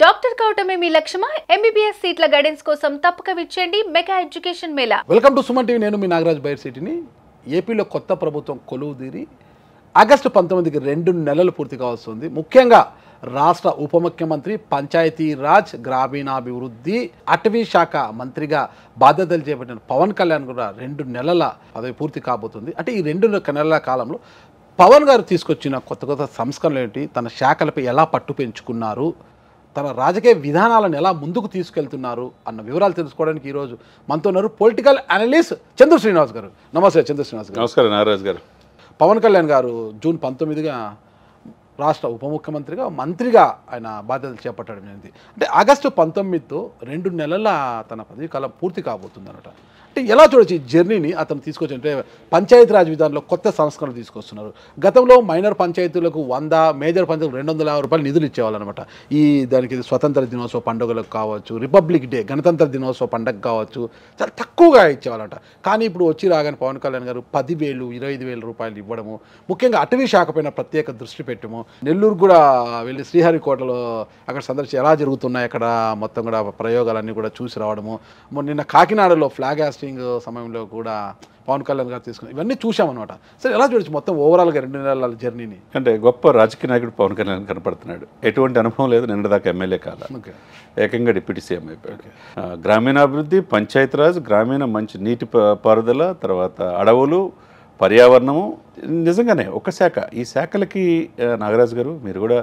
Doctor కావటమే మీ లక్ష్యమా? ఎంబీబీఎస్ సీట్ల గైడెన్స్ కోసం తప్పక విచ్చేయండి. Mega education mela. Welcome to Suman TV. నేను మీ నాగరాజ్ బైర్ సిటీని. ఏపీలో కొత్త ప్రభుత్వం కొలువు తీరి ఆగస్టు పంతొమ్మిదికి రెండు నెలలు పూర్తి కావాల్సింది ముఖ్యంగా రాష్ట్ర ఉప ముఖ్యమంత్రి పంచాయతీ రాజ్ గ్రామీణాభివృద్ధి అటవీ శాఖ మంత్రిగా బాధ్యతలు చేపట్టిన పవన్ కళ్యాణ్ కూడా రెండు నెలల పదవి పూర్తి కాబోతుంది. అంటే ఈ రెండు నెలల కాలంలో పవన్ గారు తీసుకొచ్చిన కొత్త కొత్త సంస్కరణలు ఏంటి? తన శాఖలపై ఎలా పట్టు పెంచుకున్నారు? తన రాజకీయ విధానాలను ఎలా ముందుకు తీసుకెళ్తున్నారు అన్న వివరాలు తెలుసుకోవడానికి ఈరోజు మనతో ఉన్నారు పొలిటికల్ అనలిస్ట్ చంద్ర శ్రీనివాస్ గారు. నమస్తే చంద్ర శ్రీనివాస్ గారు. నమస్కారం నాగరాజ్ గారు. పవన్ కళ్యాణ్ గారు జూన్ పంతొమ్మిదిగా రాష్ట్ర ఉప ముఖ్యమంత్రిగా మంత్రిగా ఆయన బాధ్యతలు చేపట్టడం జరిగింది అంటే ఆగస్టు పంతొమ్మిదితో రెండు నెలల తన పదవి కాలం పూర్తి కాబోతుంది అనమాట అంటే ఎలా చూడొచ్చు ఈ జర్నీని అతను తీసుకొచ్చి అంటే పంచాయతీరాజ్ విధానంలో కొత్త సంస్కరణలు తీసుకొస్తున్నారు. గతంలో మైనర్ పంచాయతీలకు వంద మేజర్ పంచాయతీలకు రెండు వందల యాభై రూపాయలు నిధులు ఇచ్చేవాళ్ళనమాట. ఈ దానికి స్వతంత్ర దినోత్సవ పండుగలకు కావచ్చు రిపబ్లిక్ డే గణతంత్ర దినోత్సవ పండుగ కావచ్చు చాలా తక్కువగా ఇచ్చేవాళ్ళంట. కానీ ఇప్పుడు వచ్చి రాగానే పవన్ కళ్యాణ్ గారు పదివేలు ఇరవై ఐదు వేల రూపాయలు ఇవ్వడము ముఖ్యంగా అటవీ శాఖ పైన ప్రత్యేక దృష్టి పెట్టము నెల్లూరు కూడా వెళ్ళి శ్రీహరికోటలో అక్కడ సందర్శి ఎలా జరుగుతున్నాయి? అక్కడ మొత్తం కూడా ప్రయోగాలన్నీ కూడా చూసి రావడము. నిన్న కాకినాడలో ఫ్లాగ్ హాస్టింగ్ సమయంలో కూడా పవన్ కళ్యాణ్ గారు తీసుకుని ఇవన్నీ చూసామన్నమాట సరే ఎలా చూడొచ్చు మొత్తం ఓవరాల్గా రెండు నెలల జర్నీని? అంటే గొప్ప రాజకీయ నాయకుడు పవన్ కళ్యాణ్ కనపడుతున్నాడు. ఎటువంటి అనుభవం లేదు నిన్నటిదాకా ఎమ్మెల్యే కాల. ఓకే. ఏకంగా డిప్యూటీ సీఎం అయిపోయాడు. గ్రామీణాభివృద్ధి పంచాయతీరాజ్ గ్రామీణ మంచి నీటి పారుదల తర్వాత అడవులు పర్యావరణము నిజంగానే ఒక శాఖ. ఈ శాఖలకి నాగరాజు గారు మీరు కూడా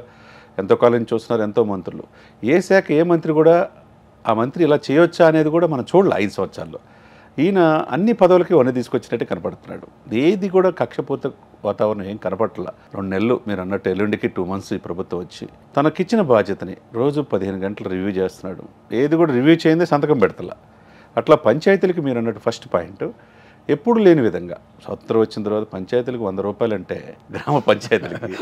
ఎంతో కాలం చూస్తున్నారు ఎంతో మంత్రులు. ఏ శాఖ ఏ మంత్రి కూడా ఆ మంత్రి ఇలా చేయొచ్చా అనేది కూడా మనం చూడాలి ఐదు సంవత్సరాల్లో. ఈయన అన్ని పదవులకి వన్నీ తీసుకొచ్చినట్టే కనపడుతున్నాడు. ఏది కూడా కక్షపూత వాతావరణం ఏం కనపడట్లా. రెండు నెలలు మీరు అన్నట్టు ఎల్లుండికి టూ మంత్స్ ఈ ప్రభుత్వం వచ్చి తనకిచ్చిన బాధ్యతని రోజు పదిహేను గంటలు రివ్యూ చేస్తున్నాడు. ఏది కూడా రివ్యూ చేయిందే సంతకం పెడతలా. అట్లా పంచాయతీలకి మీరు అన్నట్టు ఫస్ట్ పాయింట్. ఎప్పుడు లేని విధంగా. స్వతంత్రం వచ్చిన తర్వాత పంచాయతీలకు వంద రూపాయలు అంటే గ్రామ పంచాయతీలకి.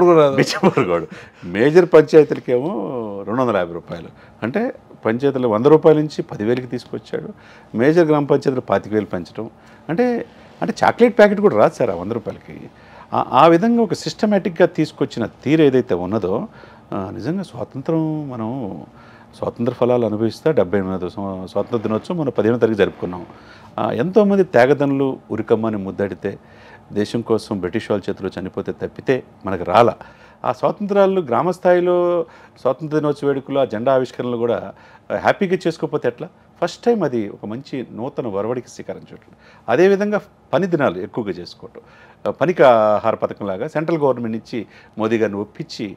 కూడా. బ్లీచింగ్ పౌడర్ కూడా మేజర్ పంచాయతీలకేమో రెండు వందల యాభై రూపాయలు. అంటే పంచాయతీలు వంద రూపాయల నుంచి పదివేలకి తీసుకొచ్చాడు. మేజర్ గ్రామ పంచాయతీలు పాతిక వేలు పెంచడం. అంటే అంటే చాక్లెట్ ప్యాకెట్ కూడా రాదు సార్ ఆ వంద రూపాయలకి. ఆ- విధంగా ఒక సిస్టమేటిక్గా తీసుకొచ్చిన తీరు ఏదైతే ఉన్నదో నిజంగా స్వాతంత్రం మనం స్వాతంత్ర ఫలాలు అనుభవిస్తే డెబ్బై ఎనిమిది స్వాతంత్ర దినోత్సవం మనం పదిహేనో తారీఖు జరుపుకున్నాం. ఆ, ఎంతోమంది తేగదనులు ఉరికమ్మని ముద్దడితే దేశం కోసం బ్రిటిష్ వాళ్ళ చేతిలో చనిపోతే తప్పితే మనకు రాల. ఆ స్వాతంత్రాలు గ్రామస్థాయిలో స్వాతంత్ర దినోత్సవ వేడుకలు ఆ జెండా ఆవిష్కరణలు కూడా హ్యాపీగా చేసుకోకపోతే ఎట్లా? ఫస్ట్ టైం అది ఒక మంచి నూతన వరవడికి శ్రీకారం చుట్టడం అదేవిధంగా పని దినాలు ఎక్కువగా చేసుకోవటం. పనికి ఆహార పథకంలాగా సెంట్రల్ గవర్నమెంట్ నుంచి మోదీ గారిని ఒప్పించి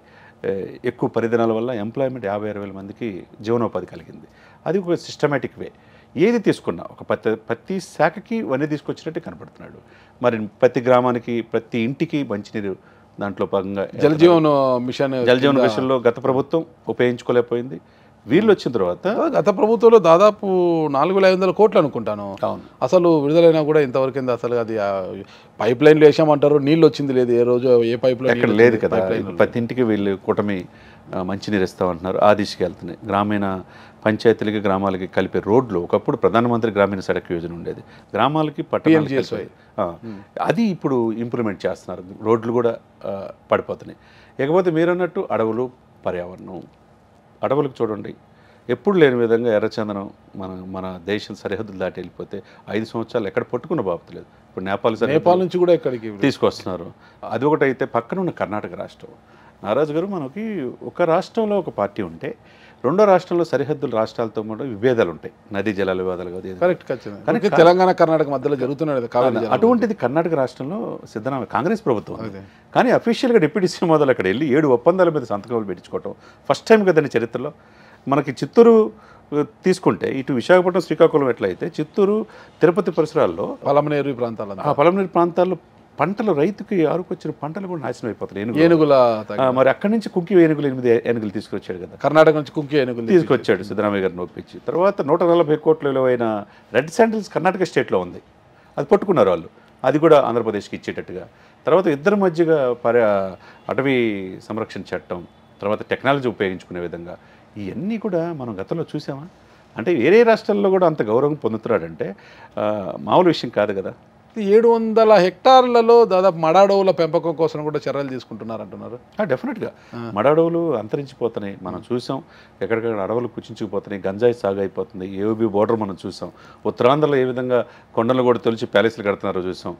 ఎక్కువ ఎక్కువ పరిదినాల వల్ల ఎంప్లాయ్మెంట్ యాభై అరవై వేల మందికి జీవనోపాధి కలిగింది. అది ఒక సిస్టమేటిక్ వే. ఏది తీసుకున్నా ఒక ప్రతి ప్రతి శాఖకి వన్నీ తీసుకొచ్చినట్టు కనపడుతున్నాడు. మరి ప్రతి గ్రామానికి ప్రతి ఇంటికి మంచినీరు దాంట్లో భాగంగా జలజీవన్ మిషన్ జలజీవన మిషన్లో గత ప్రభుత్వం ఉపయోగించుకోలేకపోయింది. వీళ్ళు వచ్చిన తర్వాత గత ప్రభుత్వంలో దాదాపు నాలుగు వేల ఐదు వందల కోట్లు అనుకుంటాను. అసలు విడుదలైనా కూడా ఇంతవరకు ఏంది అసలు అది పైప్ లైన్లు వేసామంటారు నీళ్ళు వచ్చింది లేదు ఏ రోజు ఏ పైప్ లైన్ ఎక్కడ లేదు కదా. ప్రతి ఇంటికి వీళ్ళు కూటమి మంచినీరు ఇస్తామంటున్నారు. ఆ దిశకి వెళ్తున్నాయి. గ్రామీణ పంచాయతీలకి గ్రామాలకి కలిపే రోడ్లు ఒకప్పుడు ప్రధానమంత్రి గ్రామీణ సడక్ యోజన ఉండేది. గ్రామాలకి పట్టణాలకి ఆ, అది ఇప్పుడు ఇంప్లిమెంట్ చేస్తున్నారు. రోడ్లు కూడా పడిపోతున్నాయి. ఇకపోతే మీరన్నట్టు అడవులు పర్యావరణం. అడవులకు చూడండి. ఎప్పుడు లేని విధంగా ఎర్రచందనం మన మన దేశం సరిహద్దులు దాటి వెళ్ళిపోతే ఐదు సంవత్సరాలు ఎక్కడ పట్టుకున్న బాబులేదు ఇప్పుడు నేపాల్ నేపాల్ నుంచి కూడా ఇక్కడికి తీసుకొస్తున్నారు. అది ఒకటి అయితే పక్కన ఉన్న కర్ణాటక రాష్ట్రం. నారాజు గారు మనకి ఒక రాష్ట్రంలో ఒక పార్టీ ఉంటే రెండో రాష్ట్రంలో సరిహద్దుల రాష్ట్రాలతో కూడా విభేదాలు ఉంటాయి నదీ జలాల వివాదాలు కాదు ఏది. కరెక్ట్ ఖచ్చితంగా. కానీ తెలంగాణ కర్ణాటక మధ్యలో జరుగుతున్నాడు అటువంటిది కర్ణాటక రాష్ట్రంలో సిద్ధరామయ్య కాంగ్రెస్ ప్రభుత్వం. కానీ అఫీషియల్గా డిప్యూటీ సీఎం మొదలు అక్కడ వెళ్ళి ఏడు ఒప్పందాల మీద సంతకాలు పెట్టించుకోవటం ఫస్ట్ టైం కదండి చరిత్రలో. మనకి చిత్తూరు తీసుకుంటే ఇటు విశాఖపట్నం శ్రీకాకుళం ఎట్లయితే చిత్తూరు తిరుపతి పరిసరాల్లో పలమనేరు ఈ ప్రాంతాలంతా. ఆ పొలంనీరు ప్రాంతాల్లో పంటలు రైతుకి ఆరుకొచ్చిన పంటలు కూడా నాశనం అయిపోతాయి ఏనుగులు. మరి అక్కడి నుంచి కుంకి ఏనుగులు ఎనిమిది ఏనుగులు తీసుకొచ్చాడు కదా. కర్ణాటక నుంచి కుంకి ఏనుగులు తీసుకొచ్చాడు. సిద్ధరామయ్య గారిని ఒప్పించి. తర్వాత నూట నలభై కోట్ల విలువైన రెడ్ శాండిల్స్ కర్ణాటక స్టేట్లో ఉంది. అది పట్టుకున్నారు వాళ్ళు. అది కూడా ఆంధ్రప్రదేశ్కి ఇచ్చేటట్టుగా. తర్వాత ఇద్దరి మధ్యగా పర్యా అటవీ సంరక్షణ చట్టం తర్వాత టెక్నాలజీ ఉపయోగించుకునే విధంగా ఇవన్నీ కూడా మనం గతంలో చూసామా? అంటే వేరే రాష్ట్రాల్లో కూడా అంత గౌరవం పొందుతున్నాడంటే మామూలు విషయం కాదు కదా. ఏడు వందల హెక్టార్లలో దాదాపు మడాడవుల పెంపకం కోసం కూడా చర్యలు తీసుకుంటున్నారు అంటున్నారు డెఫినెట్గా. మడడవులు అంతరించిపోతున్నాయి. మనం చూసాం ఎక్కడికక్కడ అడవులు కుచించుకుపోతున్నాయి గంజాయి సాగు అయిపోతుంది ఏఓబి బోర్డర్ మనం చూసాం ఉత్తరాంధ్రలో ఏ విధంగా కొండలు కూడా తొలిచి ప్యాలెస్లు కడుతున్నారో చూసాం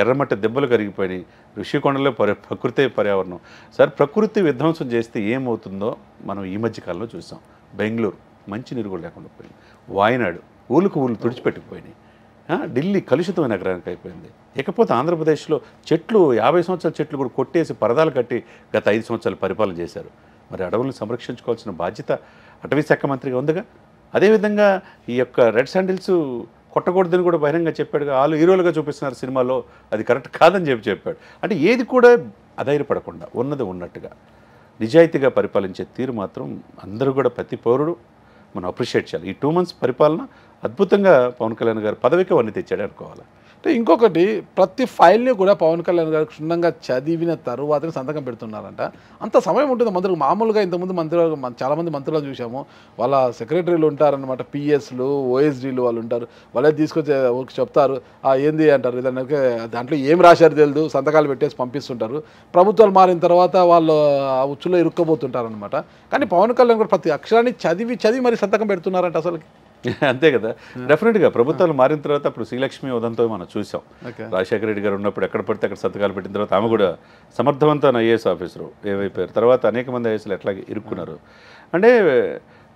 ఎర్రమట్టి దెబ్బలు కరిగిపోయినాయి ఋషికొండలో పరి ప్రకృతి పర్యావరణం. సార్ ప్రకృతి విధ్వంసం చేస్తే ఏమవుతుందో మనం ఈ మధ్య కాలంలో చూసాం. బెంగళూరు మంచి నీరు కూడా లేకుండా పోయింది. వాయనాడు ఊళ్ళకు ఊళ్ళు తుడిచిపెట్టుకుపోయినాయి ఢిల్లీ కలుషితమైన నగరానికి అయిపోయింది. ఇకపోతే ఆంధ్రప్రదేశ్లో చెట్లు యాభై సంవత్సరాల చెట్లు కూడా కొట్టేసి పరదాలు కట్టి గత ఐదు సంవత్సరాలు పరిపాలన చేశారు. మరి అడవులను సంరక్షించుకోవాల్సిన బాధ్యత అటవీ శాఖ మంత్రిగా ఉందిగా? అదేవిధంగా ఈ యొక్క రెడ్ శాండిల్స్ కొట్టకూడదని కూడా బహిరంగ చెప్పాడుగా వాళ్ళు హీరోలుగా చూపిస్తున్నారు సినిమాలో అది కరెక్ట్ కాదని చెప్పి చెప్పాడు. అంటే ఏది కూడా అధైర్యపడకుండా ఉన్నది ఉన్నట్టుగా నిజాయితీగా పరిపాలించే తీరు మాత్రం అందరూ కూడా ప్రతి పౌరుడు మనం అప్రిషియేట్ చేయాలి. ఈ టూ మంత్స్ పరిపాలన అద్భుతంగా పవన్ కళ్యాణ్ గారు పదవికి వన్నీ తెచ్చాడు అనుకోవాలి. అంటే ఇంకొకటి ప్రతి ఫైల్ని కూడా పవన్ కళ్యాణ్ గారు క్షుణ్ణంగా చదివిన తరువాతనే సంతకం పెడుతున్నారంట. అంత సమయం ఉంటుంది మంత్రులు మామూలుగా ఇంతకుముందు మంత్రులు చాలామంది మంత్రులను చూసాము వాళ్ళ సెక్రటరీలు ఉంటారనమాట పిఎస్లు ఓఎస్డీలు వాళ్ళు ఉంటారు. వాళ్ళే తీసుకొచ్చి ఊరికి చెప్తారు. ఏంది? అంటారు. దానికి దాంట్లో ఏం రాశారు తెలియదు సంతకాలు పెట్టేసి పంపిస్తుంటారు. ప్రభుత్వాలు మారిన తర్వాత వాళ్ళు ఆ ఉచ్చులో ఇరుక్కబోతుంటారనమాట కానీ పవన్ కళ్యాణ్ కూడా ప్రతి అక్షరాన్ని చదివి చదివి మరి సంతకం పెడుతున్నారంట అసలు అంతే కదా. డెఫినెట్గా ప్రభుత్వాలు మారిన తర్వాత అప్పుడు శ్రీలక్ష్మి ఉదంతో మనం చూసాం. రాజశేఖర రెడ్డి గారు ఉన్నప్పుడు ఎక్కడ పడితే అక్కడ సంతకాలు పెట్టిన తర్వాత ఆమె కూడా సమర్థవంతమైన ఐఏఎస్ ఆఫీసరు ఏమైపోయారు తర్వాత అనేక మంది ఐఏఎస్లు ఎట్లాగే ఇరుక్కున్నారు. అంటే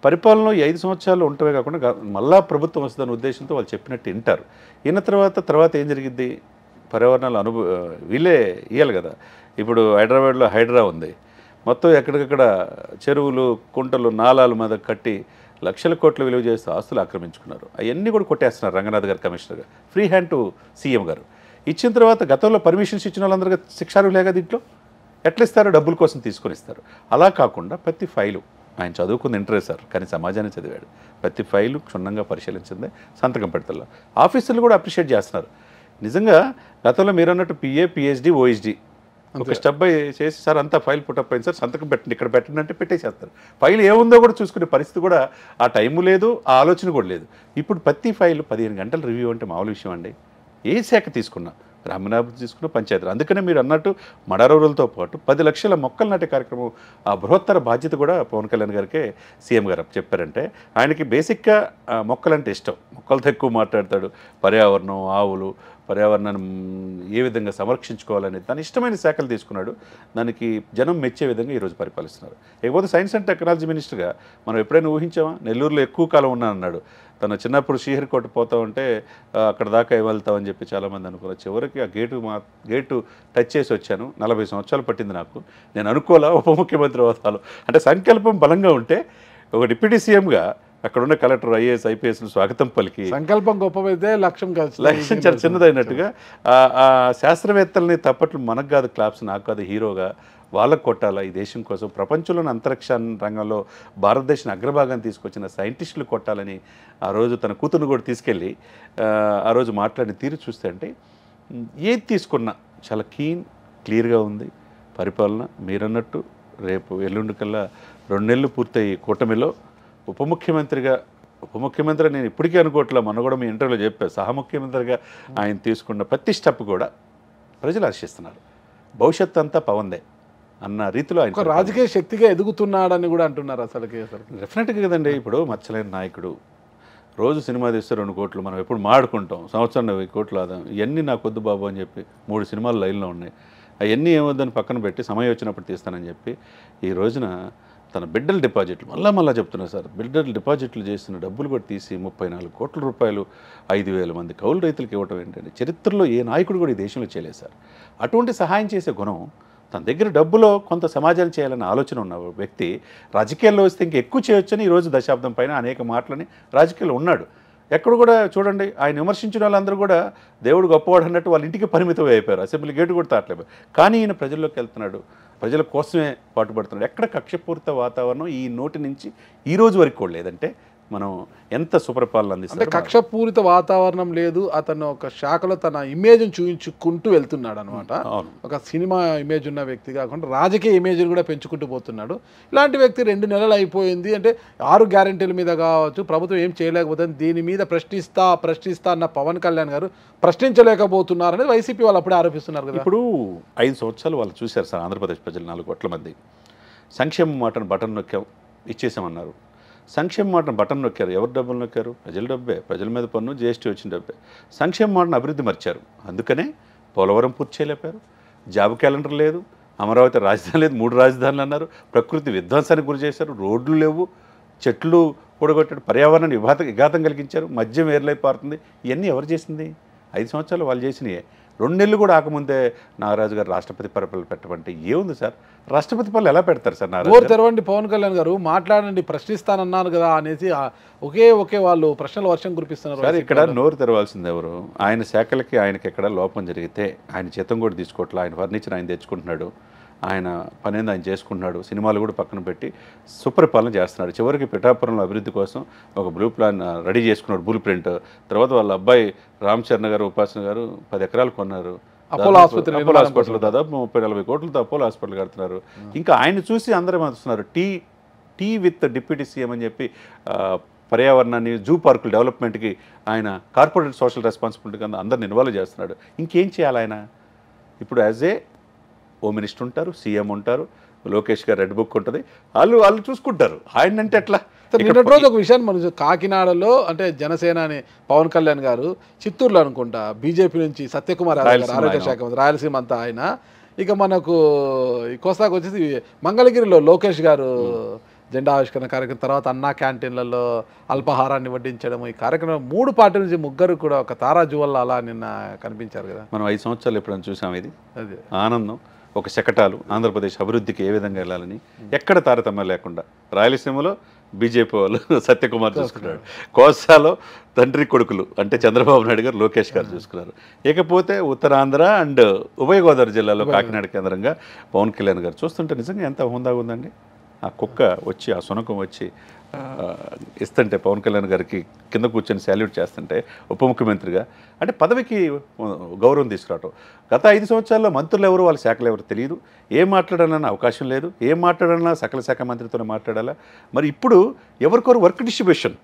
పరిపాలనలో ఈ ఐదు సంవత్సరాలు ఉంటవే కాకుండా మళ్ళా ప్రభుత్వం వస్తుందన్న ఉద్దేశంతో వాళ్ళు చెప్పినట్టు వింటారు. విన్న తర్వాత తర్వాత ఏం జరిగిద్ది? పర్యావరణాలు అనుభవ వీళ్ళే ఇవ్వాలి కదా. ఇప్పుడు హైదరాబాద్లో హైడ్రా ఉంది. మొత్తం ఎక్కడికక్కడ చెరువులు కుంటలు నాలాల మీద కట్టి లక్షల కోట్ల విలువ చేస్తూ ఆస్తులు ఆక్రమించుకున్నారు. అవన్నీ కూడా కొట్టేస్తున్నారు రంగనాథ్ గారు కమిషనర్గా ఫ్రీ హ్యాండ్ టు సీఎం గారు. ఇచ్చిన తర్వాత గతంలో పర్మిషన్స్ ఇచ్చిన వాళ్ళందరికీ శిక్షార్హులేగా దీంట్లో? ఎట్లా ఇస్తారు డబ్బుల కోసం తీసుకొని ఇస్తారు. అలా కాకుండా ప్రతి ఫైలు ఆయన చదువుకుంది ఇంటరే సార్ కానీ సమాజాన్ని చదివాడు. ప్రతి ఫైలు క్షుణ్ణంగా పరిశీలించిందే సంతకం పెడతల్లో ఆఫీసర్లు కూడా అప్రిషియేట్ చేస్తున్నారు. నిజంగా గతంలో మీరు అన్నట్టు పిఏ పిహెచ్డి ఓఎస్డీ ఒక స్టెప్ బై చేసి సార్ అంతా ఫైల్ పుట్టప్ అయింది సార్ సంతకం పెట్టండి ఇక్కడ పెట్టండి అంటే పెట్టేసేస్తారు. ఫైల్ ఏముందో కూడా చూసుకునే పరిస్థితి కూడా ఆ టైము లేదు ఆ ఆలోచన కూడా లేదు. ఇప్పుడు ప్రతి ఫైల్ పదిహేను గంటల రివ్యూ అంటే మామూలు విషయం అండి. ఏ శాఖ తీసుకున్నా? గ్రామీణాభివృద్ధి తీసుకున్న పంచాయతీ అందుకనే మీరు అన్నట్టు మడరూరులతో పాటు పది లక్షల మొక్కలు నాటే కార్యక్రమం ఆ బృహత్తర బాధ్యత కూడా పవన్ కళ్యాణ్ గారికే సీఎం గారు చెప్పారంటే ఆయనకి బేసిక్గా మొక్కలంటే ఇష్టం. మొక్కలతో ఎక్కువ మాట్లాడతాడు. పర్యావరణం ఆవులు పర్యావరణాన్ని ఏ విధంగా సంరక్షించుకోవాలని తన ఇష్టమైన శాఖలు తీసుకున్నాడు. దానికి జనం మెచ్చే విధంగా ఈరోజు పరిపాలిస్తున్నారు. ఇకపోతే సైన్స్ అండ్ టెక్నాలజీ మినిస్టర్గా మనం ఎప్పుడైనా ఊహించామా? నెల్లూరులో ఎక్కువ కాలం ఉన్నానన్నాడు. తన చిన్నప్పుడు శ్రీహరికోట పోతా ఉంటే అక్కడ దాకా వెళ్తామని చెప్పి చాలామంది అనుకున్నారు. చివరికి ఆ గేటు మా గేటు టచ్ చేసి వచ్చాను. నలభై సంవత్సరాలు పట్టింది నాకు. నేను అనుకోలే ఉప ముఖ్యమంత్రి హోదాలో. అంటే సంకల్పం బలంగా ఉంటే ఒక డిప్యూటీ సీఎంగా అక్కడున్న కలెక్టర్ ఐఏఎస్ ఐపీఎస్లు స్వాగతం పలికి. సంకల్పం గొప్పవైతే లక్ష్యం లక్ష్యం చాలా చిన్నదైనట్టుగా శాస్త్రవేత్తల్ని తప్పట్లు మనకు కాదు క్లాప్స్ నాకు కాదు హీరోగా వాళ్ళకు కొట్టాలా ఈ దేశం కోసం? ప్రపంచంలోని అంతరిక్ష రంగంలో భారతదేశం అగ్రభాగాన్ని తీసుకొచ్చిన సైంటిస్టులు కొట్టాలని ఆ రోజు తన కూతురును కూడా తీసుకెళ్ళి ఆ, రోజు మాట్లాడిన తీరు చూస్తే అంటే ఏది తీసుకున్నా చాలా క్లీన్ క్లియర్గా ఉంది. పరిపాలన మీరన్నట్టు రేపు ఎల్లుండి కల్లా రెండు నెలలు పూర్తయి కూటమిలో ఉప ముఖ్యమంత్రిగా ఉప ముఖ్యమంత్రి నేను ఇప్పటికీ అనుకోవట్లే మొన్న కూడా మీ ఇంటర్వ్యూలో చెప్పా సహ ముఖ్యమంత్రిగా ఆయన తీసుకున్న ప్రతి స్టెప్ కూడా ప్రజలు హర్షిస్తున్నారు భవిష్యత్తు అంతా పవందే అన్న రీతిలో ఆయన రాజకీయ శక్తిగా ఎదుగుతున్నాడని కూడా అంటున్నారు అసలుకి అసలు డెఫినెట్గా కదండి ఇప్పుడు మచ్చలేని నాయకుడు. రోజు సినిమా తీస్తే రెండు కోట్లు మనం ఎప్పుడు మాడుకుంటాం సంవత్సరం వెయ్యి కోట్లు ఆదాం ఇవన్నీ నాకు వద్దు బాబు అని చెప్పి మూడు సినిమాలు లైన్లో ఉన్నాయి. అవన్నీ ఏమొద్దని పక్కన పెట్టి సమయం వచ్చినప్పుడు తీస్తానని చెప్పి ఈ రోజున తన బిడ్డల డిపాజిట్లు. మళ్ళా మళ్ళా చెప్తున్నా సార్ బిడ్డల డిపాజిట్లు చేసిన డబ్బులు కూడా తీసి ముప్పై నాలుగు కోట్ల రూపాయలు ఐదు వేల మంది కౌలు రైతులకు ఇవ్వటం ఏంటంటే చరిత్రలో ఏ నాయకుడు కూడా ఈ దేశంలో చేయలేదు సార్. అటువంటి సహాయం చేసే గుణం తన దగ్గర డబ్బులో కొంత సమాజాన్ని చేయాలనే ఆలోచన ఉన్న వ్యక్తి రాజకీయాల్లో వస్తే ఇంకా ఎక్కువ చేయొచ్చని ఈరోజు దశాబ్దం పైన అనేక మాటలని రాజకీయాల్లో ఉన్నాడు. ఎక్కడ కూడా చూడండి ఆయన విమర్శించిన వాళ్ళందరూ కూడా దేవుడు గొప్పవాడు అన్నట్టు వాళ్ళ ఇంటికి పరిమితం అయిపోయారు. అసెంబ్లీ గేటు కూడా తాటలేదు. కానీ ఈయన ప్రజల్లోకి వెళ్తున్నాడు. ప్రజల కోసమే పాటుపడుతున్నాడు. ఎక్కడ కక్షపూరిత వాతావరణం ఈ నోటి నుంచి ఈ రోజు వరకు కూడా లేదంటే మనం ఎంత సుపరిపాలన అంటే అందిస్తారో కక్షపూరిత వాతావరణం లేదు అతను ఒక శాఖలో తన ఇమేజ్ని చూయించుకుంటూ వెళ్తున్నాడు అనమాట ఒక సినిమా ఇమేజ్ ఉన్న వ్యక్తి కాకుండా రాజకీయ ఇమేజ్ని కూడా పెంచుకుంటూ పోతున్నాడు. ఇలాంటి వ్యక్తి రెండు నెలలు అయిపోయింది. అంటే ఆరు గ్యారెంటీల మీద కావచ్చు ప్రభుత్వం ఏం చేయలేకపోతుంది దీని మీద ప్రశ్నిస్తా ప్రశ్నిస్తా అన్న పవన్ కళ్యాణ్ గారు ప్రశ్నించలేకపోతున్నారు అనేది వైసీపీ వాళ్ళు అప్పుడే ఆరోపిస్తున్నారు కదా. ఇప్పుడు ఐదు సంవత్సరాలు వాళ్ళు చూశారు సార్ ఆంధ్రప్రదేశ్ ప్రజలు నాలుగు కోట్ల మంది. సంక్షేమ మాటను బటన్ నొక్కాం ఇచ్చేసామన్నారు. సంక్షేమ మాటను బటన్ నొక్కారు. ఎవరు డబ్బులు నొక్కారు? ప్రజల డబ్బే. ప్రజల మీద పన్ను జిఎస్టీ వచ్చిన డబ్బే. సంక్షేమ మాటను అభివృద్ధి మర్చారు. అందుకనే పోలవరం పూర్తి చేయలేపారు. జాబ్ క్యాలెండర్ లేదు. అమరావతి రాజధాని లేదు. మూడు రాజధానులు అన్నారు. ప్రకృతి విధ్వంసానికి గురి చేశారు. రోడ్లు లేవు. చెట్లు కూడగొట్టాడు పర్యావరణాన్ని విఘాత విఘాతం కలిగించారు. మద్యం ఏర్లై పారుతుంది. ఇవన్నీ ఎవరు చేసింది? ఐదు సంవత్సరాలు వాళ్ళు చేసినాయే. రెండు నెలలు కూడా ఆకముందే నాగరాజు గారు రాష్ట్రపతి పరిపాలన పెట్టమంటే ఏముంది సార్? రాష్ట్రపతి పాలన ఎలా పెడతారు సార్ నాగరాజు? తెరవండి పవన్ కళ్యాణ్ గారు. మాట్లాడండి ప్రశ్నిస్తానన్నారు కదా అనేసి ఒకే ఒకే వాళ్ళు ప్రశ్నల వర్షం కురిపిస్తున్నారు సార్ ఇక్కడ. నోరు తెరవాల్సింది ఎవరు? ఆయన శాఖలకి ఆయనకి ఎక్కడ లోపం జరిగితే ఆయన జీతం కూడా తీసుకోవట్లే? ఆయన ఫర్నిచర్ ఆయన తెచ్చుకుంటున్నాడు. ఆయన పనేంది ఆయన చేసుకుంటున్నాడు. సినిమాలు కూడా పక్కన పెట్టి సుపరిపాలన చేస్తున్నాడు. చివరికి పిఠాపురంలో అభివృద్ధి కోసం ఒక బ్లూ ప్లాన్ రెడీ చేసుకున్నాడు బ్లూ ప్రింట్. తర్వాత వాళ్ళ అబ్బాయి రామ్ చరణ్ గారు ఉపాసన గారు పది ఎకరాలు కొన్నారు. అపోలో ఆసుపత్రి అపోలో హాస్పిటల్ దాదాపు ముప్పై నలభై కోట్లతో అపోలో హాస్పిటల్ కడుతున్నారు. ఇంకా ఆయన చూసి అందరూ వస్తున్నారు tea tea with deputy CM అని చెప్పి పర్యావరణాన్ని జూ పార్కుల డెవలప్మెంట్కి ఆయన కార్పొరేట్ సోషల్ రెస్పాన్సిబిలిటీ కింద అందరిని ఇన్వాల్వ్ చేస్తున్నాడు. ఇంకేం చేయాలి ఆయన? ఇప్పుడు యాజ్ ఏ హోమ్ మినిస్టర్ ఉంటారు సీఎం ఉంటారు లోకేష్ గారు రెడ్ బుక్ ఉంటుంది. వాళ్ళు వాళ్ళు చూసుకుంటారు. ఆయన అంటే ఎట్లా? నిన్నటి రోజు ఒక విషయాన్ని మనం కాకినాడలో అంటే జనసేన అని పవన్ కళ్యాణ్ గారు చిత్తూరులో అనుకుంటా బీజేపీ నుంచి సత్యకుమార్ ఆరోగ్య ఆయన. శాఖ రాయలసీమ అంతా ఆయన. ఇక మనకు కోస్తాకు వచ్చేసి మంగళగిరిలో లోకేష్ గారు జెండా ఆవిష్కరణ కార్యక్రమం తర్వాత అన్నా క్యాంటీన్లలో అల్పాహారాన్ని వడ్డించడం ఈ కార్యక్రమం మూడు పార్టీల నుంచి ముగ్గురు కూడా ఒక తారా జువల్ అలా నిన్న కనిపించారు కదా. మనం ఐదు సంవత్సరాలు ఎప్పుడైనా చూసాం ఇది. అది. ఆనందం. ఒక శకటాలు ఆంధ్రప్రదేశ్ అభివృద్ధికి ఏ విధంగా వెళ్ళాలని ఎక్కడ తారతమ్యం లేకుండా రాయలసీమలో బీజేపీ వాళ్ళు సత్యకుమార్ చూసుకున్నాడు కోస్తాలో తండ్రి కొడుకులు అంటే చంద్రబాబు నాయుడు గారు లోకేష్ గారు చూసుకున్నారు. ఇకపోతే ఉత్తరాంధ్ర అండ్ ఉభయ గోదావరి జిల్లాలో కాకినాడ కేంద్రంగా పవన్ కళ్యాణ్ గారు చూస్తుంటే నిజంగా ఎంత హుందాగా ఉందండి ఆ కుక్క వచ్చి ఆ సునకం వచ్చి ఇస్తుంటే పవన్ కళ్యాణ్ గారికి కింద కూర్చొని శాల్యూట్ చేస్తుంటే ఉప ముఖ్యమంత్రిగా అంటే పదవికి గౌరవం తీసుకురావటం. గత ఐదు సంవత్సరాల్లో మంత్రులు ఎవరు వాళ్ళ శాఖలు ఎవరు తెలియదు. ఏం మాట్లాడాలన్న అవకాశం లేదు. ఏం మాట్లాడాలన్నా సకల శాఖ మంత్రితో మాట్లాడాలా? మరి ఇప్పుడు ఎవరికొరు వర్క్ డిస్ట్రిబ్యూషన్?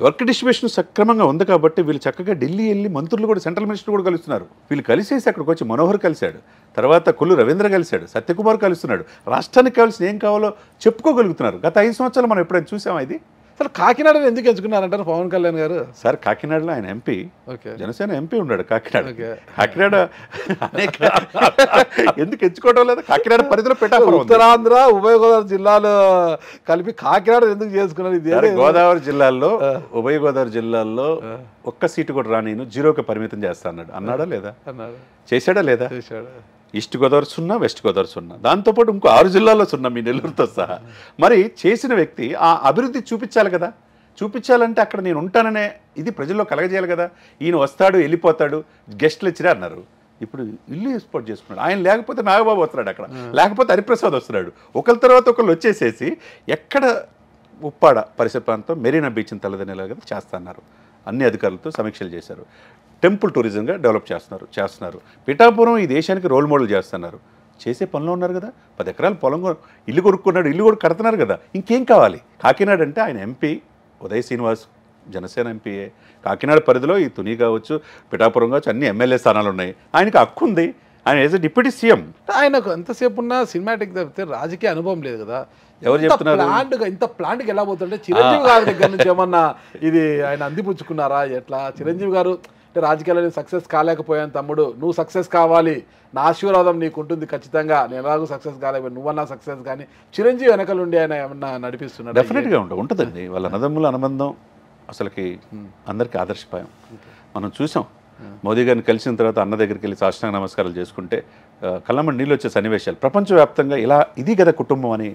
వర్క్ డిస్ట్రిబ్యూషన్ సక్రమంగా ఉంది కాబట్టి వీళ్ళు చక్కగా ఢిల్లీ వెళ్ళి మంత్రులు కూడా సెంట్రల్ మినిస్టర్ కూడా కలుస్తున్నారు. వీళ్ళు కలిసేసి అక్కడికి వచ్చి మనోహర్ కలిశాడు. తర్వాత కొల్లు రవీంద్ర కలిశాడు. సత్యకుమార్ కలుస్తున్నాడు. రాష్ట్రానికి కావాల్సిన ఏం కావాలో చెప్పుకోగలుగుతున్నారు. గత ఐదు సంవత్సరాలు మనం ఎప్పుడైనా చూసామా ఇది? అసలు కాకినాడని ఎందుకు ఎంచుకున్నారంటారు పవన్ కళ్యాణ్ గారు? సార్ కాకినాడలో ఆయన ఎంపీ. ఓకే. జనసేన ఎంపీ ఉన్నాడు కాకినాడ. కాకినాడ ఎందుకు ఎంచుకోవడం లేదు? కాకినాడ పరిధిలో పెట్టాలి ఉత్తరాంధ్ర ఉభయ గోదావరి జిల్లాలో కలిపి కాకినాడ ఎందుకు చేసుకున్నారు? ఇది సరే, గోదావరి జిల్లాల్లో ఉభయ గోదావరి జిల్లాల్లో ఒక్క సీటు కూడా రానిను జీరోకి పరిమితం చేస్తా అన్నాడు. అన్నాడా లేదా? చేశాడా లేదా? ఈస్ట్ గోదావరి సున్నా వెస్ట్ గోదావరి సున్నా. దాంతోపాటు ఇంకో ఆరు జిల్లాల్లో సున్నా మీ నెల్లూరుతో సహా. మరి చేసిన వ్యక్తి ఆ అభివృద్ధి చూపించాలి కదా. చూపించాలంటే అక్కడ నేను ఉంటాననే ఇది ప్రజల్లో కలగజేయాలి కదా. ఈయన వస్తాడు వెళ్ళిపోతాడు గెస్ట్లు వచ్చిరా అన్నారు. ఇప్పుడు ఇల్లు ఏర్పాటు చేసుకున్నాడు. ఆయన లేకపోతే నాగబాబు వస్తున్నాడు అక్కడ. లేకపోతే హరిప్రసాద్ వస్తున్నాడు. ఒకరి తర్వాత ఒకళ్ళు వచ్చేసేసి ఎక్కడ ఉప్పాడ పరిసర ప్రాంతం మెరీనా బీచ్ని తలదనేలాగా చేస్తున్నారు. అన్ని అధికారులతో సమీక్షలు చేశారు. టెంపుల్ టూరిజంగా డెవలప్ చేస్తున్నారు చేస్తున్నారు. పిఠాపురం ఈ దేశానికి రోల్ మోడల్ చేస్తున్నారు. చేసే పనిలో ఉన్నారు కదా. పది ఎకరాలు పొలం ఇల్లు కొనుక్కున్నాడు ఇల్లు కూడా కడుతున్నారు కదా. ఇంకేం కావాలి? కాకినాడ అంటే ఆయన ఎంపీ ఉదయ్ శ్రీనివాస్ జనసేన ఎంపీఏ కాకినాడ పరిధిలో ఈ తుని కావచ్చు పిఠాపురం కావచ్చు అన్ని ఎమ్మెల్యే స్థానాలు ఉన్నాయి. ఆయనకి హక్కు ఉంది. ఆయన యాజ్ ఎ డిప్యూటీ సీఎం. ఆయనకు ఎంతసేపు ఉన్నా సినిమాటిక్ తప్పితే రాజకీయ అనుభవం లేదు కదా. ఎవరు చెప్తున్నారు? ప్లాంట్ ఇంత ప్లాంట్కి ఎలా పోతుంటే చిరంజీవి గారి దగ్గర నుంచి ఏమన్నా ఇది ఆయన అందిపుచ్చుకున్నారా? ఎట్లా? చిరంజీవి గారు అంటే రాజకీయాల్లో సక్సెస్ కాలేకపోయాను తమ్ముడు. నువ్వు సక్సెస్ కావాలి. నా ఆశీర్వాదం నీకు ఉంటుంది ఖచ్చితంగా. నేను ఎలాగో సక్సెస్ కాలేకపోయి నువ్వన్నా సక్సెస్ కానీ చిరంజీవి వెనకలు ఉండి ఆయన ఏమన్నా నడిపిస్తున్నాడు? డెఫినెట్గా ఉంటుంది ఉంటుందండి. వాళ్ళ అన్నదమ్ముల అనుబంధం అసలుకి అందరికీ ఆదర్శపాయం. మనం చూసాం. మోదీ గారిని కలిసిన తర్వాత అన్న దగ్గరికి వెళ్ళి సాష్టాంగ నమస్కారాలు చేసుకుంటే ఆ, కళ్ళమ్మడి నీళ్ళు వచ్చే సన్నివేశాలు ప్రపంచవ్యాప్తంగా ఇలా ఇది కదా కుటుంబం అని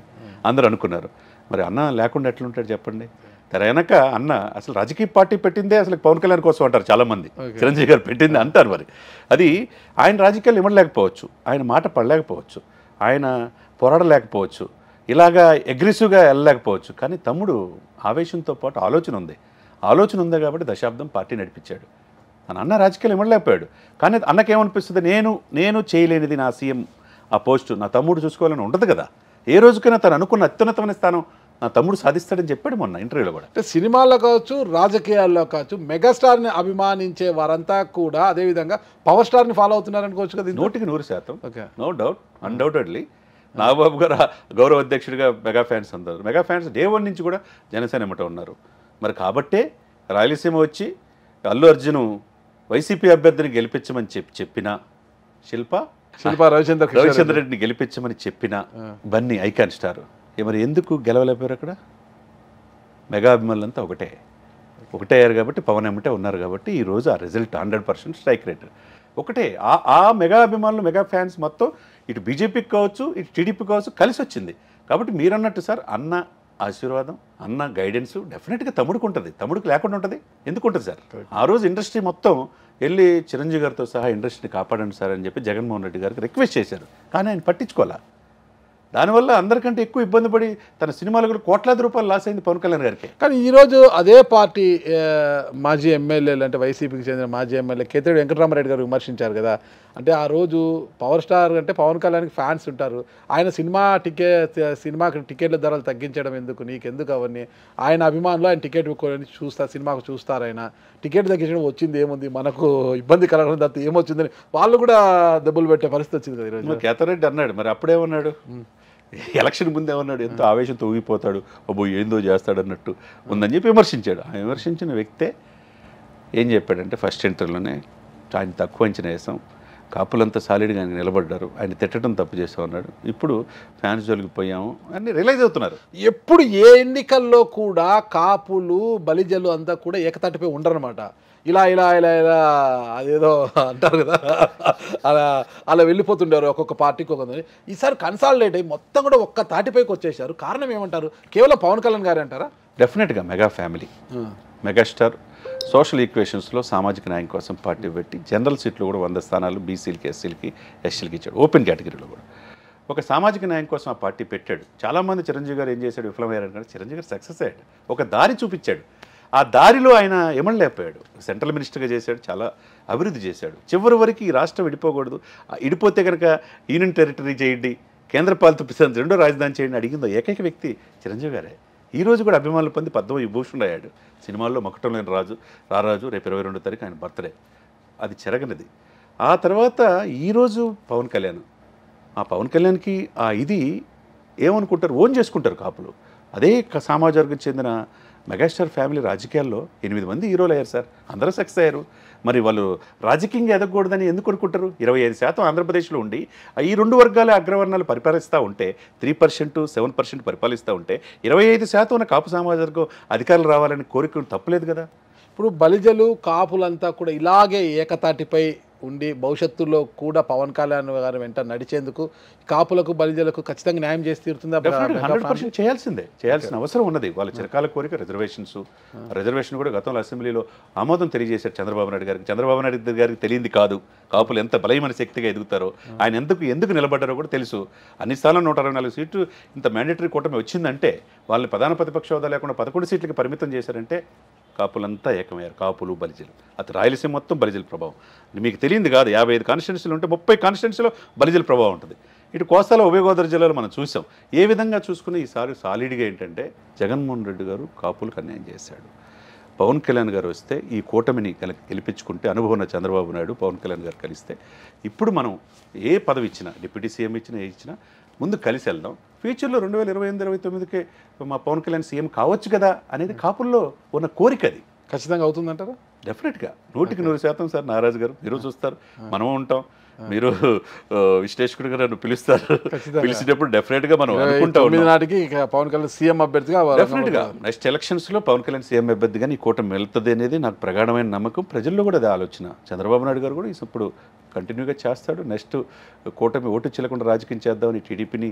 అందరూ అనుకున్నారు. మరి అన్న లేకుండా ఎట్లుంటాడు చెప్పండి? తెర వెనక అన్న అసలు రాజకీయ పార్టీ పెట్టిందే అసలు పవన్ కళ్యాణ్ కోసం అంటారు చాలామంది. చిరంజీవి గారు పెట్టింది అంటారు మరి. అది ఆయన రాజకీయాలు ఇవ్వలేకపోవచ్చు ఆయన మాట పడలేకపోవచ్చు ఆయన పోరాడలేకపోవచ్చు ఇలాగా అగ్రెసివ్గా వెళ్ళలేకపోవచ్చు. కానీ తమ్ముడు ఆవేశంతో పాటు ఆలోచన ఉంది. ఆలోచన ఉంది కాబట్టి దశాబ్దం పార్టీ నడిపించాడు. తన అన్న రాజకీయాలు ఇవ్వలేకపోయాడు. కానీ అన్నకేమనిపిస్తుంది? నేను నేను చేయలేనిది నా సీఎం ఆ పోస్టు నా తమ్ముడు చూసుకోవాలని ఉండదు కదా. ఏ రోజుకైనా తను అనుకున్న అత్యున్నతమైన స్థానం నా తమ్ముడు సాధిస్తాడని చెప్పాడు మొన్న ఇంటర్వ్యూలో కూడా. అంటే సినిమాల్లో కావచ్చు రాజకీయాల్లో కావచ్చు మెగాస్టార్ని అభిమానించే వారంతా కూడా అదేవిధంగా పవర్ స్టార్ని ఫాలో అవుతున్నారు అనుకోవచ్చు కదా? నూటికి నూరు శాతం. Okay. No doubt undoubtedly Nagababu garu గౌరవ అధ్యక్షుడిగా మెగా ఫ్యాన్స్ ఉన్నారు మెగా ఫ్యాన్స్ డే వన్ నుంచి కూడా జనసేన ఎమ్మట ఉన్నారు. మరి కాబట్టే రాయలసీమ వచ్చి అల్లు అర్జున్ వైసీపీ అభ్యర్థిని గెలిపించమని చెప్పి చెప్పినా. శిల్ప? శిల్పా రవిచంద్ర రవిచంద్ర రెడ్డిని గెలిపించమని చెప్పిన. Bunny icon star. మరి ఎందుకు గెలవలేకపోయారు అక్కడ? మెగా అభిమానులంతా ఒకటే. ఒకటే అయ్యారు కాబట్టి పవన్ ఎమ్మటే ఉన్నారు కాబట్టి ఈ రోజు ఆ result hundred percent strike rate ఒకటే ఆ ఆ మెగా అభిమానులు మెగా ఫ్యాన్స్ మొత్తం ఇటు బీజేపీకి కావచ్చు ఇటు టీడీపీ కావచ్చు కలిసి వచ్చింది. కాబట్టి మీరన్నట్టు సార్ అన్న ఆశీర్వాదం అన్న గైడెన్స్ డెఫినెట్గా తమ్ముడికి ఉంటుంది తమ్ముడికి లేకుండా ఉంటుంది. ఎందుకు ఉంటుంది సార్ ఆ రోజు ఇండస్ట్రీ మొత్తం వెళ్ళి చిరంజీవి గారితో సహా ఇండస్ట్రీని కాపాడండి సార్ అని చెప్పి జగన్మోహన్ రెడ్డి గారికి రిక్వెస్ట్ చేశారు. కానీ ఆయన పట్టించుకోవాలా? దానివల్ల అందరికంటే ఎక్కువ ఇబ్బంది పడి తన సినిమాలు కూడా కోట్లాది రూపాయలు లాస్ అయింది పవన్ కళ్యాణ్ గారికి. కానీ ఈరోజు అదే పార్టీ మాజీ ఎమ్మెల్యేలు అంటే వైసీపీకి చెందిన మాజీ ఎమ్మెల్యే కేతిరెడ్డి వెంకటరామరెడ్డి గారు విమర్శించారు కదా. అంటే ఆ రోజు పవర్ స్టార్ అంటే పవన్ కళ్యాణ్కి ఫ్యాన్స్ ఉంటారు. ఆయన సినిమా టికెట్ సినిమాకి టికెట్ల ధరలు తగ్గించడం ఎందుకు? నీకెందుకు అవన్నీ? ఆయన అభిమానులు ఆయన టికెట్ కొని చూస్తారు సినిమాకు చూస్తారు ఆయన. టికెట్ తగ్గించడం వచ్చింది ఏముంది? మనకు ఇబ్బంది కలగడం తప్ప ఏమొచ్చిందని వాళ్ళు కూడా దెబ్బలు పెట్టే పరిస్థితి వచ్చింది కదా ఈరోజు కేతరెడ్డి అన్నాడు. మరి అప్పుడేమన్నాడు ఎలక్షన్ ముందే ఉన్నాడు ఎంతో ఆవేశంతో ఊగిపోతాడు అబ్బో ఏందో చేస్తాడు అన్నట్టు ఉందని చెప్పి విమర్శించాడు. ఆ విమర్శించిన వ్యక్తే ఏం చెప్పాడంటే ఫస్ట్ ఇంటర్లోనే ఆయన తక్కువ అంచనా వేసాం కాపులంతా సాలిడ్గా ఆయన నిలబడ్డారు ఆయన తిట్టడం తప్పు చేసాం అన్నాడు. ఇప్పుడు ఫ్యాన్స్ జోలికి పోయాము అని రియలైజ్ అవుతున్నారు. ఎప్పుడు ఏ ఎన్నికల్లో కూడా కాపులు బలిజలు అంతా కూడా ఏకతాటిపై ఉండరనమాట ఇలా ఇలా ఇలా ఇలా అదేదో అంటారు కదా. అలా అలా వెళ్ళిపోతుండారు ఒక్కొక్క పార్టీకి ఒక ఈసారి కన్సాలిడేట్ అయ్యి మొత్తం కూడా ఒక్క తాటిపైకి వచ్చేసారు. కారణం ఏమంటారు? కేవలం పవన్ కళ్యాణ్ గారు అంటారా? డెఫినెట్గా మెగా ఫ్యామిలీ మెగాస్టార్ సోషల్ ఈక్వేషన్స్లో సామాజిక న్యాయం కోసం పార్టీ పెట్టి జనరల్ సీట్లు కూడా వంద స్థానాలు బీసీలకి ఎస్సీలకి ఎస్సీలకి ఇచ్చాడు. ఓపెన్ కేటగిరీలో కూడా. ఒక సామాజిక న్యాయం కోసం ఆ పార్టీ పెట్టాడు. చాలామంది చిరంజీవి గారు ఏం చేశాడు? విఫలమయ్యారు అంటే చిరంజీవి గారు సక్సెస్ అయ్యాడు. ఒక దారి చూపించాడు. ఆ దారిలో ఆయన ఎమడలేకపోయాడు సెంట్రల్ మినిస్టర్గా చేశాడు చాలా అభివృద్ధి చేశాడు. చివరి వరకు ఈ రాష్ట్రం విడిపోకూడదు. విడిపోతే కనుక యూనియన్ టెరిటరీ చేయండి కేంద్రపాలిత ప్రశాంత్ రెండో రాజధాని చేయండి అడిగిందో ఏకైక వ్యక్తి చిరంజీవి గారే. ఈ రోజు కూడా అభిమానులు పొంది పద్మ విభూషణుడు అయ్యాడు. సినిమాల్లో మకటం లేని రాజు రారాజు రేపు ఇరవై రెండో తారీఖు ఆయన బర్త్డే. అది చెరగనిది. ఆ తర్వాత ఈరోజు పవన్ కళ్యాణ్. ఆ పవన్ కళ్యాణ్కి ఆ ఇది ఏమనుకుంటారు? ఓన్ చేసుకుంటారు కాపులు. అదే క- సమాజ వర్గం చెందిన మెగాస్టార్ ఫ్యామిలీ రాజకీయాల్లో ఎనిమిది మంది హీరోలు అయ్యారు సార్. అందరూ సక్సెస్ అయ్యారు. మరి వాళ్ళు రాజకీయంగా ఎదగకూడదని ఎందుకు అనుకుంటారు? ఇరవై ఐదు శాతం ఆంధ్రప్రదేశ్లో ఉండి ఈ రెండు వర్గాల అగ్రవర్ణాలు పరిపాలిస్తూ ఉంటే త్రీ పర్సెంట్ సెవెన్ పర్సెంట్ పరిపాలిస్తూ ఉంటే ఇరవై ఐదు శాతం ఉన్న కాపు సమాజాలకు అధికారులు రావాలని కోరిక తప్పలేదు కదా? ఇప్పుడు బలిజలు కాపులంతా కూడా ఇలాగే ఏకతాటిపై ఉండి భవిష్యత్తులో కూడా పవన్ కళ్యాణ్ గారి వెంట నడిచేందుకు కాపులకు బలిజలకు ఖచ్చితంగా న్యాయం చేసి తీరుతుందా డెఫినెట్ హండ్రెడ్ పర్సెంట్ చేయాల్సిందే. చేయాల్సిన అవసరం ఉన్నది. వాళ్ళ చిరకాల కోరిక రిజర్వేషన్స్ రిజర్వేషన్ కూడా గతంలో అసెంబ్లీలో ఆమోదం తెలియజేశారు చంద్రబాబు నాయుడు గారికి. చంద్రబాబు నాయుడు గారికి తెలియంది కాదు. కాపులు ఎంత బలమైన శక్తిగా ఎదుగుతారో ఆయన ఎందుకు ఎందుకు నిలబడ్డారో కూడా తెలుసు. అన్ని స్థానాలు నూట అరవై నాలుగు సీట్లు ఇంత మ్యాండేటరీ కూటమి వచ్చిందంటే వాళ్ళని ప్రధాన ప్రతిపక్ష హోదా లేకుండా పదకొండు సీట్లకి పరిమితం చేశారంటే కాపులంతా ఏకమయ్యారు. కాపులు బలిజలు. అది రాయలసీమ మొత్తం బలిజల ప్రభావం. మీకు తెలియంది కాదు యాభై ఐదు కాన్స్టిట్యున్సీలు ఉంటే ముప్పై కాన్స్టిట్యున్సీలో బలిజల ప్రభావం ఉంటుంది. ఇటు కోస్తాలో ఉభయ గోదావరి జిల్లాలో మనం చూసాం. ఏ విధంగా చూసుకుని ఈసారి సాలిడ్గా ఏంటంటే జగన్మోహన్ రెడ్డి గారు కాపులకు అన్యాయం చేశాడు. పవన్ కళ్యాణ్ గారు వస్తే ఈ కూటమిని గెల గెలిపించుకుంటే అనుభవం ఉన్న చంద్రబాబు నాయుడు పవన్ కళ్యాణ్ గారు కలిస్తే ఇప్పుడు మనం ఏ పదవి ఇచ్చినా డిప్యూటీ సీఎం ఇచ్చినా ఏ ఇచ్చినా ముందు కలిసి వెళ్దాం. ఫ్యూచర్లో రెండు వేల ఇరవై ఎనిమిది ఇరవై తొమ్మిదికి మా పవన్ కళ్యాణ్ సీఎం కావచ్చు కదా అనేది కాపుల్లో ఉన్న కోరిక అది. ఖచ్చితంగా అవుతుందంటారా? డెఫినెట్గా. నూటికి నూరు శాతం సార్ నారాజు గారు. మీరు చూస్తారు. మనం ఉంటాం. మీరు ఆ, విశ్లేషకుడిగా నన్ను పిలుస్తారు. పిలిచినప్పుడు డెఫినెట్గా మనం ఇరవై అనుకుంటా నాటికి పవన్ కళ్యాణ్ సీఎం అభ్యర్థిగా వారు డెఫినెట్గా. నెక్స్ట్ ఎలక్షన్స్లో పవన్ కళ్యాణ్ సీఎం అభ్యర్థిగా ఈ కూటమి వెళ్తుంది అనేది నాకు ప్రగాఢమైన నమ్మకం. ప్రజల్లో కూడా అదే ఆలోచన. చంద్రబాబు నాయుడు గారు కూడా ఇప్పుడు కంటిన్యూగా చేస్తాడు. నెక్స్ట్ కూటమి ఓటు చెల్లకుండా రాజకీయం చేద్దామని టీడీపీని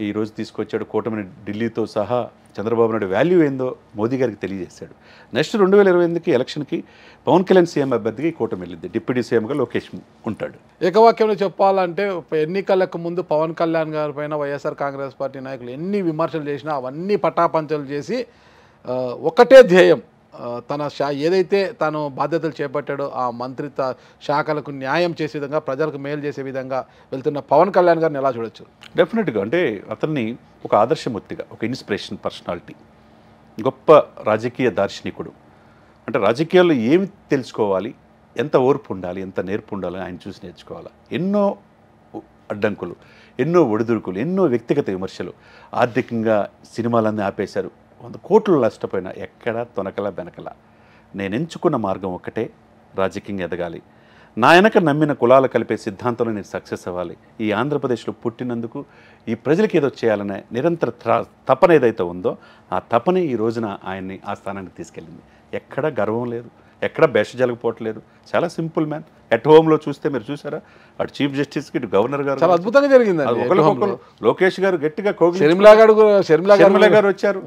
ఈరోజు తీసుకొచ్చాడు కూటమిని ఢిల్లీతో సహా చంద్రబాబు నాయుడు వాల్యూ ఏందో మోదీ గారికి తెలియజేశాడు. నెక్స్ట్ రెండు వేల ఇరవై ఎనిమిదికి ఎలక్షన్కి పవన్ కళ్యాణ్ సీఎం అభ్యర్థికి కూటమి వెళ్ళింది. డిప్యూటీ సీఎంగా లోకేష్ ఉంటాడు. ఏకవాక్యంలో చెప్పాలంటే ఎన్నికలకు ముందు పవన్ కళ్యాణ్ గారి పైన వైఎస్ఆర్ కాంగ్రెస్ పార్టీ నాయకులు ఎన్ని విమర్శలు చేసినా అవన్నీ పటాపంచలు చేసి ఒకటే ధ్యేయం తన శా ఏదైతే తాను బాధ్యతలు చేపట్టాడో ఆ మంత్రిత్వ శాఖలకు న్యాయం చేసే విధంగా ప్రజలకు మేలు చేసే విధంగా వెళ్తున్న పవన్ కళ్యాణ్ గారిని ఎలా చూడొచ్చు? డెఫినెట్గా అంటే అతన్ని ఒక ఆదర్శమూర్తిగా ఒక ఇన్స్పిరేషన్ పర్సనాలిటీ గొప్ప రాజకీయ దార్శనికుడు. అంటే రాజకీయాల్లో ఏమి తెలుసుకోవాలి ఎంత ఓర్పు ఉండాలి ఎంత నేర్పు ఉండాలి ఆయన చూసి నేర్చుకోవాలి? ఎన్నో అడ్డంకులు ఎన్నో ఒడిదుడుకులు ఎన్నో వ్యక్తిగత విమర్శలు ఆర్థికంగా సినిమాలన్నీ ఆపేశారు. వంద కోట్లు నష్టపోయినా ఎక్కడ తొనకల బెనకల. నేను ఎంచుకున్న మార్గం ఒక్కటే రాజకీయంగా ఎదగాలి. నా వెనక నమ్మిన కులాలు కలిపే సిద్ధాంతంలో నేను సక్సెస్ అవ్వాలి. ఈ ఆంధ్రప్రదేశ్లో పుట్టినందుకు ఈ ప్రజలకి ఏదో చేయాలనే నిరంతర త్రా- తపన ఏదైతే ఉందో ఆ తపనే ఈ రోజున ఆయన్ని ఆ స్థానానికి తీసుకెళ్ళింది. ఎక్కడ గర్వం లేదు ఎక్కడ బెషజలకపోవట్లేదు చాలా సింపుల్ మ్యాన్. ఎట్ హోమ్లో చూస్తే మీరు చూసారా? అటు చీఫ్ జస్టిస్కి ఇటు గవర్నర్ గారు చాలా అద్భుతంగా ఒకరికొకరు లోకేష్ గారు గట్టిగా షర్మిలా గారు షర్మిలా గారు వచ్చారు.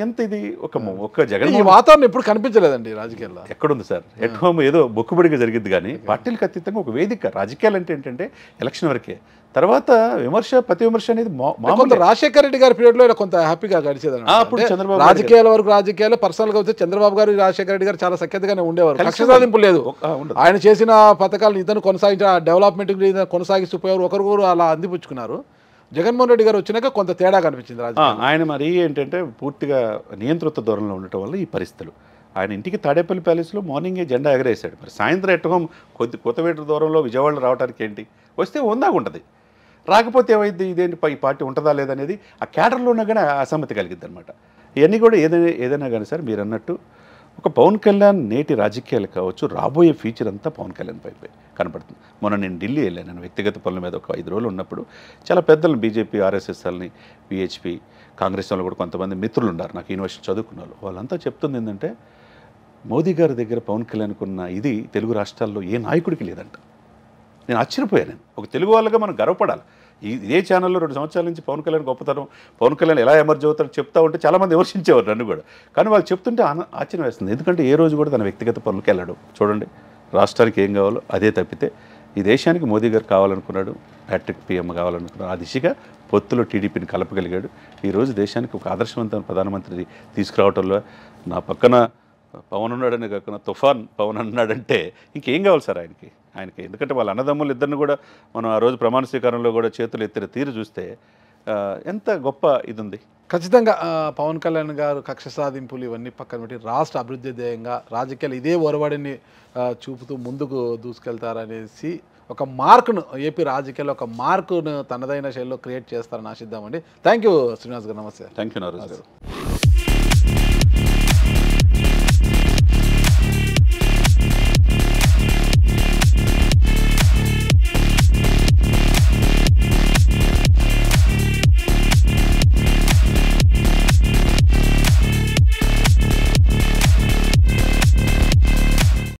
ఎంత ఇది? ఒక ఒక్క ఈ జగన్ వాతావరణం ఎప్పుడు కనిపించలేదండి రాజకీయాల్లో. ఎక్కడుంది సార్? ఎట్ హోమ్ ఏదో బొక్కుబడిగా జరిగింది కానీ పార్టీలకు అతీతంగా ఒక వేదిక. రాజకీయాలు అంటే ఏంటంటే ఎలక్షన్ వరకే. తర్వాత విమర్శ ప్రతి విమర్శ అనేది మామూలు. రాజశేఖర రెడ్డి గారి పీరియడ్లో కొంత హ్యాపీగా గడిచేది ఆ, అప్పుడు చంద్రబాబు రాజకీయాల వరకు రాజకీయాలు పర్సనల్గా వస్తే చంద్రబాబు గారు రాజశేఖర రెడ్డి గారు చాలా సఖ్యతగానే ఉండేవారు. కక్ష సాధింపు లేదు. ఒక-. ఆయన చేసిన పథకాలను ఇతను కొనసాగించిన డెవలప్మెంట్ కొనసాగిస్తూ పోయారు ఒకరు అలా అందిపుచ్చుకున్నారు. జగన్మోహన్ రెడ్డి గారు వచ్చినాక కొంత తేడా కనిపించింది ఆయన మరి ఏంటంటే పూర్తిగా నియంత్రిత దూరంలో ఉండటం వల్ల ఈ పరిస్థితులు. ఆయన ఇంటికి తాడేపల్లి ప్యాలెస్లో మార్నింగే జెండా ఎగరేశాడు. మరి సాయంత్రం ఎట్ హోమ్ కొద్ది కొత్తవేట దూరంలో విజయవాడ రావడానికి ఏంటి? వస్తే ఉందాగా ఉంటుంది. రాకపోతే ఏమైంది? ఇదేంటి పై- ఈ పార్టీ ఉంటుందా లేదనేది ఆ క్యాడర్లో ఉన్నా కానీ అసమ్మతి కలిగిద్ది అనమాట ఇవన్నీ కూడా ఏదైనా ఏదైనా కానీ సార్ మీరు అన్నట్టు ఒక పవన్ కళ్యాణ్ నేటి రాజకీయాలు కావచ్చు రాబోయే ఫ్యూచర్ అంతా పవన్ కళ్యాణ్ పైపే కనపడుతుంది. మొన్న నేను ఢిల్లీ వెళ్ళాను. నేను వ్యక్తిగత పనుల మీద ఒక ఐదు రోజులు ఉన్నప్పుడు చాలా పెద్దలు బీజేపీ ఆర్ఎస్ఎస్ఎల్ని విహెచ్పి కాంగ్రెస్ వాళ్ళు కూడా కొంతమంది మిత్రులు ఉన్నారు. నాకు యూనివర్సిటీ చదువుకున్న వాళ్ళు. వాళ్ళంతా చెప్తుంది ఏంటంటే మోదీ గారి దగ్గర పవన్ కళ్యాణ్కి ఉన్న ఇది తెలుగు రాష్ట్రాల్లో ఏ నాయకుడికి లేదంట. నేను ఆశ్చర్యపోయాను. నేను ఒక తెలుగు వాళ్ళగా మనం గర్వపడాలి. ఇదే ఛానల్లో రెండు సంవత్సరాల నుంచి పవన్ కళ్యాణ్ గొప్పతనం పవన్ కళ్యాణ్ ఎలా ఎమర్జ్ అవుతారో చెప్తా ఉంటే చాలామంది విమర్శించేవారు నన్ను కూడా. కానీ వాళ్ళు చెప్తుంటే ఆశ్చర్యం వేస్తుంది. ఎందుకంటే ఏ రోజు కూడా తన వ్యక్తిగత పనులకు వెళ్ళడం. చూడండి రాష్ట్రానికి ఏం కావాలో అదే తప్పితే ఈ దేశానికి మోదీ గారు కావాలనుకున్నాడు హ్యాట్రిక్ పీఎం కావాలనుకున్నాడు. ఆ దిశగా పొత్తులో టీడీపీని కలపగలిగాడు. ఈరోజు దేశానికి ఒక ఆదర్శవంతమైన ప్రధానమంత్రి తీసుకురావడంలో నా పక్కన పవన్ ఉన్నాడని కాకుండా తుఫాన్ పవన్ అన్నాడంటే ఇంకేం కావాలి సార్ ఆయనకి? ఆయనకి ఎందుకంటే వాళ్ళ అన్నదమ్ములు ఇద్దరిని కూడా మనం ఆ రోజు ప్రమాణ స్వీకారంలో కూడా చేతులు ఎత్తిన తీరు చూస్తే ఎంత గొప్ప ఇది ఉంది ఖచ్చితంగా పవన్ కళ్యాణ్ గారు కక్ష సాధింపులు ఇవన్నీ పక్కన పెట్టి రాష్ట్ర అభివృద్ధి ధ్యేయంగా రాజకీయాలు ఇదే ఒరవడిని చూపుతూ ముందుకు దూసుకెళ్తారనేసి ఒక మార్కును ఏపీ రాజకీయాల్లో ఒక మార్కును తనదైన శైలిలో క్రియేట్ చేస్తారని ఆశిద్దామండి. థ్యాంక్ యూ శ్రీనివాస్ గారు నమస్తే. థ్యాంక్ యూ నరేష్ గారు.